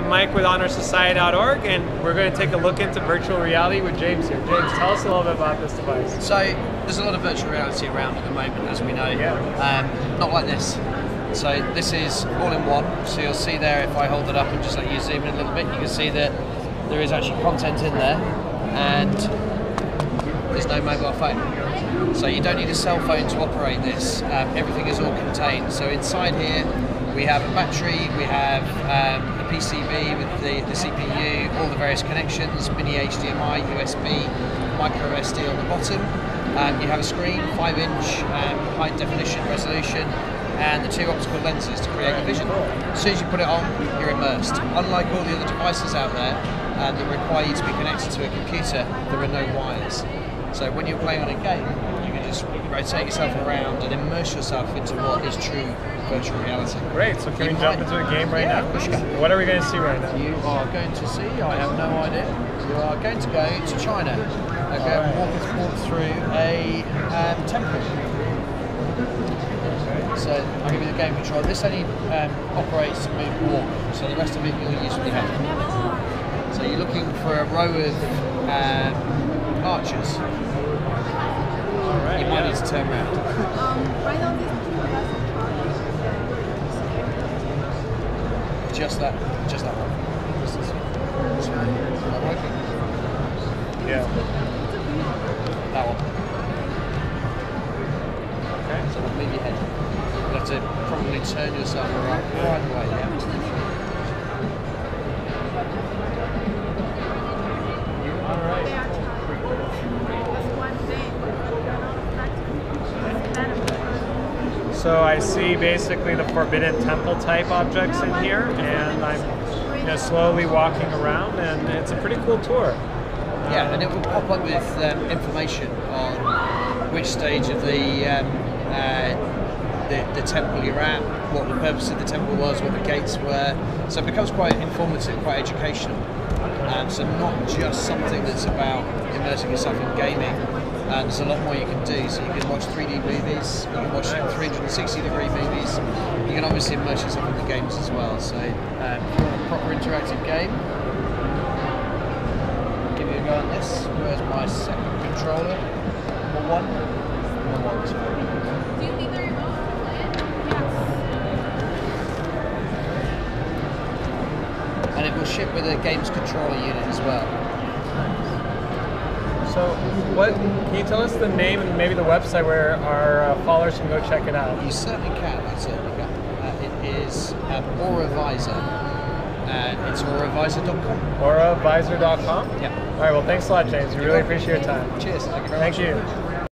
I'm Mike with HonorSociety.org, and we're going to take a look into virtual reality with James here. James, tell us a little bit about this device. So there's a lot of virtual reality around at the moment, as we know. Yeah. Um, not like this. So this is all in one. So you'll see there if I hold it up and just let you zoom in a little bit, you can see that there is actually content in there, and there's no mobile phone. So you don't need a cell phone to operate this. Um, everything is all contained. So inside here we have a battery, we have um, a PCB with the, the CPU, all the various connections, mini HDMI, USB, micro SD on the bottom. Um, you have a screen, 5 inch um, high definition resolution, and the two optical lenses to create the vision. As soon as you put it on, you're immersed. Unlike all the other devices out there uh, that require you to be connected to a computer, there are no wires. So when you're playing on a game, you can just rotate yourself around and immerse yourself into what is true virtual reality. Great, so can You we jump into a game right Yeah, now? of course you can. What are we going to see right now? You are going to see, I have no idea, you are going to go to China. Okay, Alright. walk, us- walk through a um, temple. So I'll give you the game control. This only um, operates to move walk, so the rest of it you'll use with your hand. So you're looking for a row of um, archers. All right, You might yeah. need to turn around. Um, right now this Just that, just that one. Am I working? Yeah. That one. Okay. So move your head. You have to probably turn yourself around right away, yeah? So I see basically the Forbidden Temple type objects in here, and I'm you know, slowly walking around, and it's a pretty cool tour. Yeah, and it will pop up with um, information on which stage of the, um, uh, the the temple you're at, what the purpose of the temple was, what the gates were. So it becomes quite informative, quite educational. Um, so not just something that's about immersing yourself in gaming. Um, there's a lot more you can do. So you can watch 3D movies, you can watch 360 degree movies. You can obviously immerse yourself in the games as well. So um, if you want a proper interactive game, give you a go on this. Where's my second controller? Number one. Number one. Do you the remote to play it? Yes. And it will ship with a games controller unit as well. So, what can you tell us the name and maybe the website where our uh, followers can go check it out? You certainly can, I certainly can. Uh, it is um, AuraVisor. And it's auravisor.com. AuraVisor.com? Yeah. All right, well, thanks a lot, James. We really appreciate your time. Cheers. Thank you. Thank you.